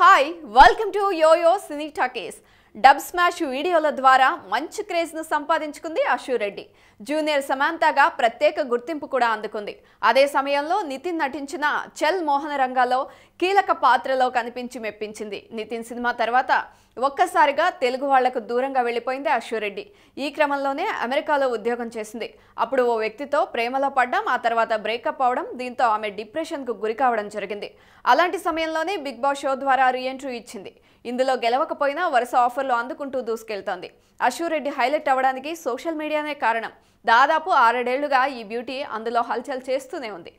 Hi welcome to YoYo cine talkies dub smash వీడియోల ద్వారా మంచి క్రేజ్ను సంపాదించుకుంది అశు రెడ్డి. జూనియర్ సమాంతగా ప్రత్యేక గుర్తింపు కూడా అందుకుంది. అదే సమయంలో నితిన్ నటించిన చల్ మోహన రంగాలో కీలక పాత్రలో కనిపించి మెప్పించింది. నితిన్ సినిమా తర్వాత ఒక్కసారిగా తెలుగు వాళ్ళకు దూరంగా వెళ్ళిపోయింది అశ్వరెడ్డి ఈ క్రమంలోనే అమెరికాలో ఉద్యోగం చేసింది. అప్పుడు ఓ వ్యక్తితో ప్రేమలో పడ్డం ఆ తర్వాత బ్రేకప్ అవడం దీంతో ఆమె డిప్రెషన్కు గురి కావడం జరిగింది. అలాంటి సమయంలోనే బిగ్ బాస్ షో ద్వారా రీఎంట్రీ ఇచ్చింది. ఇందులో గెలవకపోయినా వరుస ఆఫర్లు అందుకుంటూ దూసుకెళ్తోంది. అశ్వరెడ్డి హైలైట్ అవ్వడానికి సోషల్ మీడియానే కారణం. దాదాపు ఆరేడేళ్ళుగా ఈ బ్యూటీ అందులో హల్చల్ చేస్తూనే ఉంది.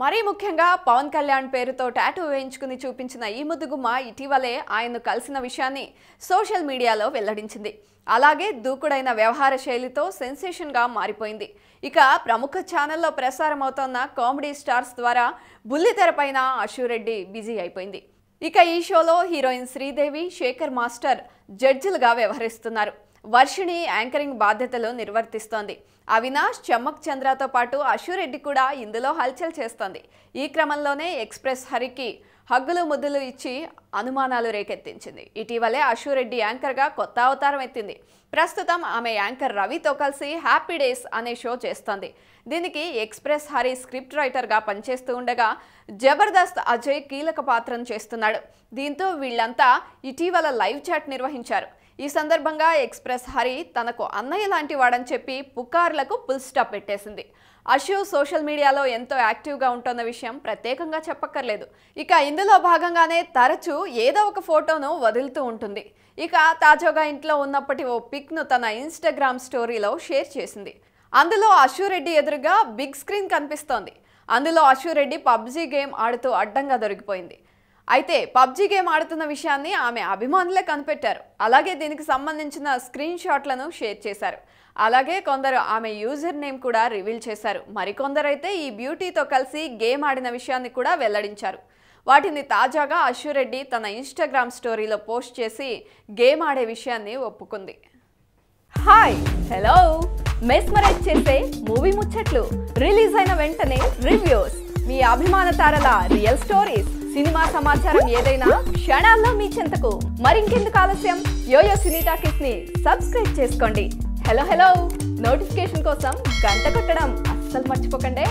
మరీ ముఖ్యంగా పవన్ కళ్యాణ్ పేరుతో టాటూ వేయించుకుని చూపించిన ఈ ముద్దుగుమ్మ ఇటీవలే ఆయన్ను కలిసిన విషయాన్ని సోషల్ మీడియాలో వెల్లడించింది. అలాగే దూకుడైన వ్యవహార శైలితో సెన్సేషన్గా మారిపోయింది. ఇక ప్రముఖ ఛానల్లో ప్రసారమవుతోన్న కామెడీ స్టార్స్ ద్వారా బుల్లితెరపైన అశురెడ్డి బిజీ అయిపోయింది. ఇక ఈ షోలో హీరోయిన్ శ్రీదేవి శేఖర్ మాస్టర్ జడ్జిలుగా వ్యవహరిస్తున్నారు. వర్షిణి యాంకరింగ్ బాధ్యతలు నిర్వర్తిస్తోంది. అవినాష్ చమ్మక్ చంద్రతో పాటు అశురెడ్డి కూడా ఇందులో హల్చల్ చేస్తోంది. ఈ క్రమంలోనే ఎక్స్ప్రెస్ హరికి హగ్గులు ముద్దులు ఇచ్చి అనుమానాలు రేకెత్తించింది. ఇటీవలే అశురెడ్డి యాంకర్గా కొత్త అవతారం ఎత్తింది. ప్రస్తుతం ఆమె యాంకర్ రవితో కలిసి హ్యాపీ డేస్ అనే షో చేస్తోంది. దీనికి ఎక్స్ప్రెస్ హరి స్క్రిప్ట్ రైటర్గా పనిచేస్తూ ఉండగా జబర్దస్త్ అజయ్ కీలక పాత్రను చేస్తున్నాడు. దీంతో వీళ్ళంతా ఇటీవల లైవ్ చాట్ నిర్వహించారు. ఈ సందర్భంగా ఎక్స్ప్రెస్ హరి తనకు అన్నయ్య లాంటి వాడని చెప్పి పుకార్లకు ఫుల్ స్టాప్ పెట్టేసింది. అశు సోషల్ మీడియాలో ఎంతో యాక్టివ్గా ఉంటున్న విషయం ప్రత్యేకంగా చెప్పక్కర్లేదు. ఇక ఇందులో భాగంగానే తరచూ ఏదో ఒక ఫోటోను వదులుతూ ఉంటుంది. ఇక తాజాగా ఇంట్లో ఉన్నప్పటి ఓ పిక్ను తన ఇన్స్టాగ్రామ్ స్టోరీలో షేర్ చేసింది. అందులో అశురెడ్డి ఎదురుగా బిగ్ స్క్రీన్ కనిపిస్తోంది. అందులో అశురెడ్డి పబ్జీ గేమ్ ఆడుతూ అడ్డంగా దొరికిపోయింది. అయితే పబ్జీ గేమ్ ఆడుతున్న విషయాన్ని ఆమె అభిమానులే కనిపెట్టారు. అలాగే దీనికి సంబంధించిన స్క్రీన్ షాట్లను షేర్ చేశారు. అలాగే కొందరు ఆమె యూజర్ నేమ్ కూడా రివీల్ చేశారు. మరికొందరైతే ఈ బ్యూటీతో కలిసి గేమ్ ఆడిన విషయాన్ని కూడా వెల్లడించారు. వాటిని తాజాగా అశ్వరెడ్డి తన ఇన్స్టాగ్రామ్ స్టోరీలో పోస్ట్ చేసి గేమ్ ఆడే విషయాన్ని ఒప్పుకుంది. హాయ్ హలో మెస్మరైజ్ చేసే మూవీ ముచ్చట్లు రిలీజ్ అయిన వెంటనే రివ్యూస్. మీ అభిమాన తారల రియల్ స్టోరీస్. సినిమా సమాచారం ఏదైనా క్షణాల్లో మీ చింతకు మరింకెందుకు ఆలస్యం? యోయో సినీ టాకీస్ని సబ్స్క్రైబ్ చేసుకోండి. Hello hello. నోటిఫికేషన్ కోసం గంట కొట్టడం అస్సలు మర్చిపోకండి.